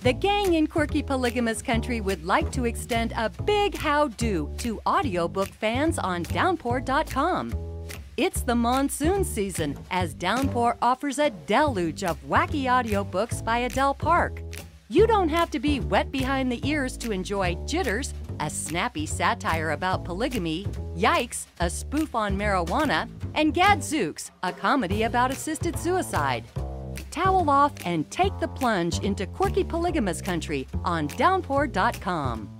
The gang in Quirky Polygamist Country would like to extend a big how do to audiobook fans on Downpour.com. It's the monsoon season as Downpour offers a deluge of wacky audiobooks by Adele Park. You don't have to be wet behind the ears to enjoy Jitters, a snappy satire about polygamy, Yikes, a spoof on marijuana, and Gadzooks, a comedy about assisted suicide. Towel off and take the plunge into quirky polygamist country on downpour.com.